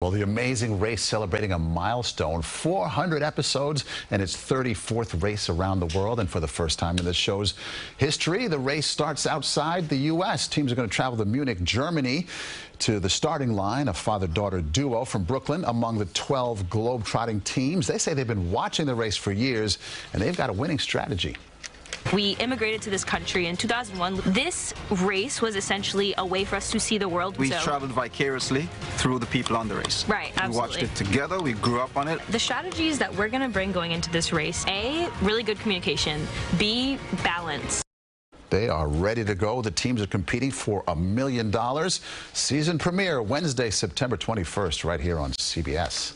Well, the amazing race celebrating a milestone, 400 episodes, and its 34th race around the world. And for the first time in the show's history, the race starts outside the U.S. Teams are going to travel to Munich, Germany, to the starting line, a father-daughter duo from Brooklyn among the 12 globe-trotting teams. They say they've been watching the race for years, and they've got a winning strategy. We immigrated to this country in 2001. This race was essentially a way for us to see the world. We so. traveled vicariously through the people on the race. Right, absolutely. We watched it together. We grew up on it. The strategies that we're going to bring going into this race, A, really good communication, B, balance. They are ready to go. The teams are competing for a million dollars. Season premiere Wednesday, September 21st, right here on CBS.